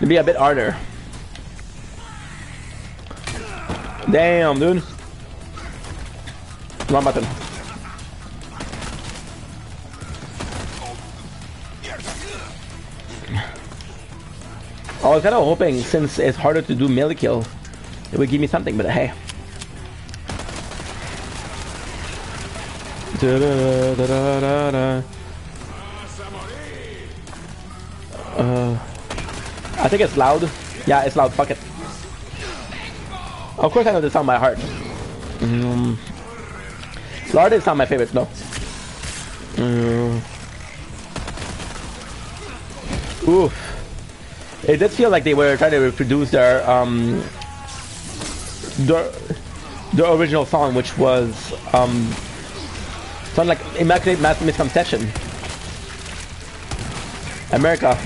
to be a bit harder. Damn, dude. Wrong button. I was kind of hoping, since it's harder to do melee kill, it would give me something, but hey. Da -da -da uh, I think it's loud. Yeah, it's loud. Fuck it. Of course I know this sound by heart. Lord is not my favorite, no. Mm. Oof. It did feel like they were trying to reproduce their um their, their original song, which was um sound like Immaculate Mass Misconception. America.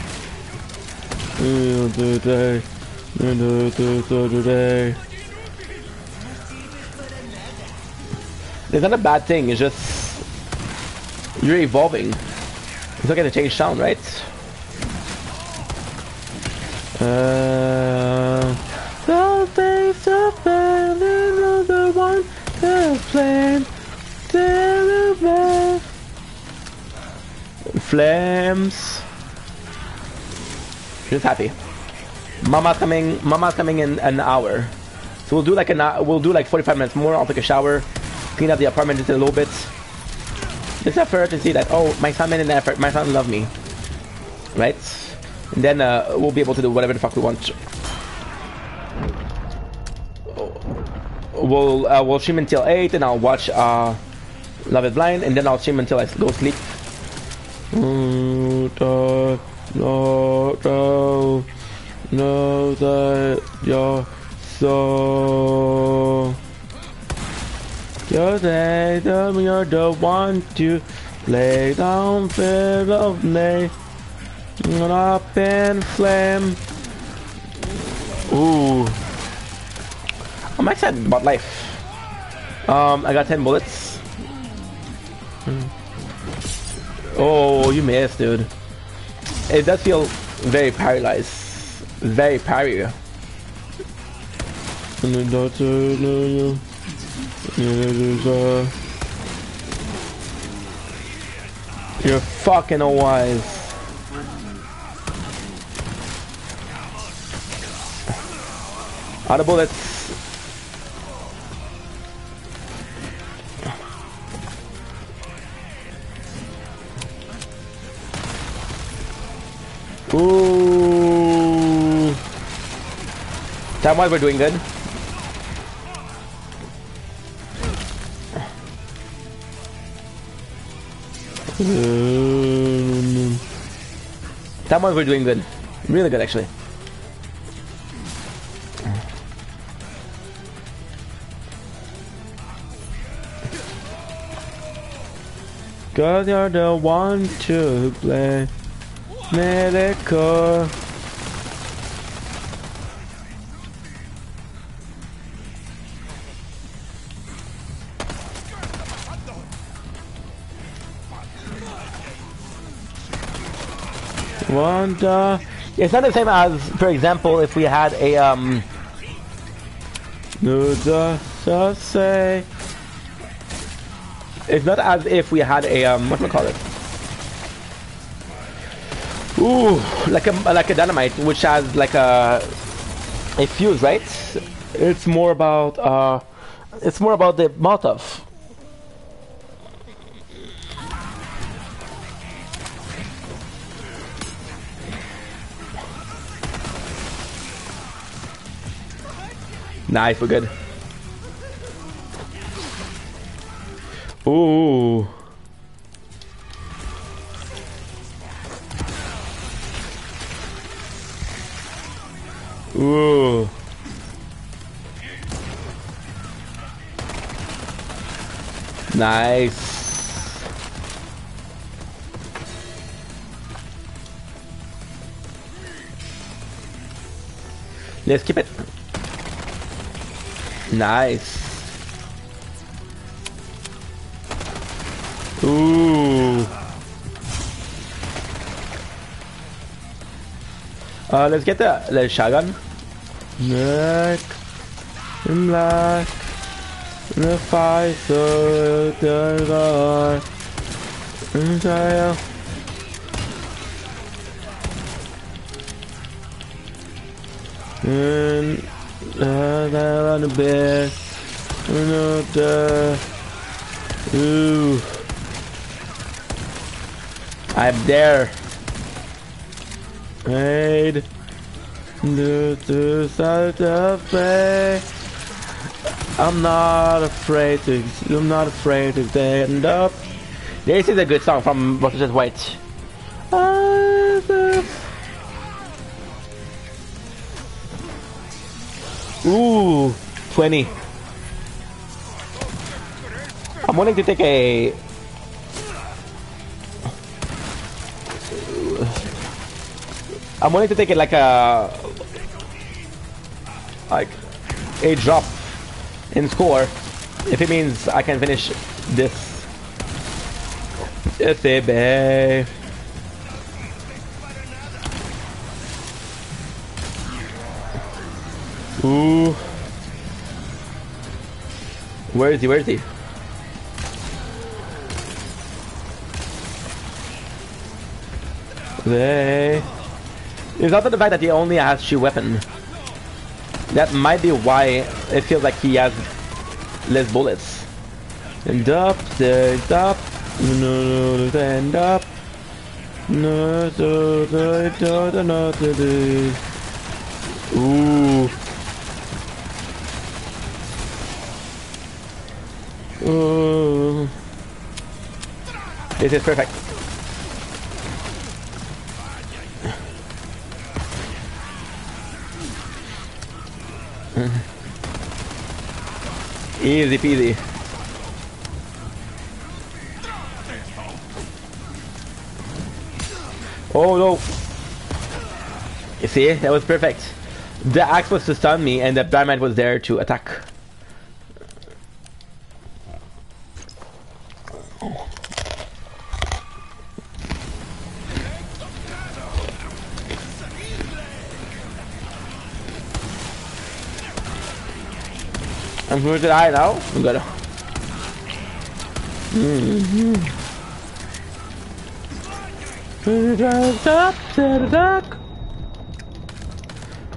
It's not a bad thing, it's just you're evolving. It's not gonna change sound, right? Uh, the face of another one, the flame, the flames. Just happy. Mama's coming. Mama's coming in an hour, so we'll do like an we'll do like 45 minutes more. I'll take a shower, clean up the apartment just a little bit. Just for her to see that oh my son made an effort. My son loved me, right? And then uh, we'll be able to do whatever the fuck we want. We'll uh, we'll stream until eight, and I'll watch uh, Love Is Blind, and then I'll stream until I go sleep. No, no, know that you're so. You're the, you're the one to lay down fear of me. Up in flame. Ooh. I'm excited about life. Um, I got 10 bullets. Oh, you missed, dude. It does feel very paralyzed. Very parry. You're fucking wise. Out of bullets. Time wise, we're doing good. Time wise, we're doing good. Really good, actually. Cause you're the one to play medical. It's not the same as, for example, if we had a um. No, just say. It's not as if we had a um, what do we call it? Ooh, like a like a dynamite, which has like a a fuse, right? It's more about uh, it's more about the Molotov. Nice, we're good. Ooh. Ooh. Nice. Let's keep it. Nice. Ooh. Uh, let's get the, the shotgun. Neck. In black. In the fight, so the guard. Inside. And there on the bed. And the ooh. I'm there. Made the two sides of play. I'm not afraid to. I'm not afraid to stand up. This is a good song from What Just Ooh, 20. I'm wanting to take a... I'm wanting to take it like a... Like, a drop in score if it means I can finish this. Yes, baby. Ooh. Where is he? Where is he? They. It's not the fact that he only has two weapon. That might be why it feels like he has less bullets. And up, stand up, no, no, stand up. No, so, so, so, no, no, Ooh. Oh. This is perfect. Mm. Easy peasy. Oh no! You see, that was perfect. The axe was to stun me and the diamond was there to attack. I'm going to die now. I'm gonna.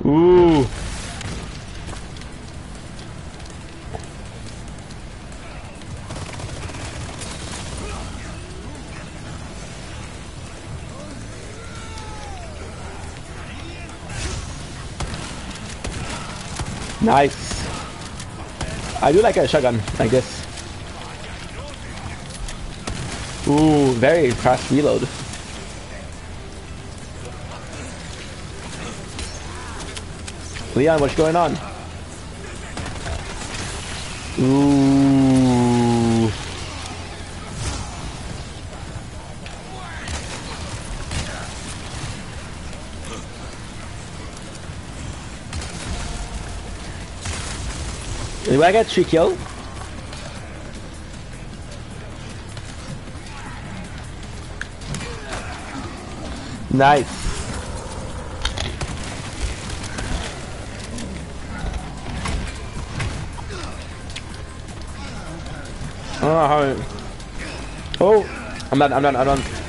Ooh. Nice. I do like a shotgun like this. Ooh, very fast reload. Leon, what's going on? Ooh. Do I got three kills? Nice. Oh, oh, I'm not, I'm not, I'm not.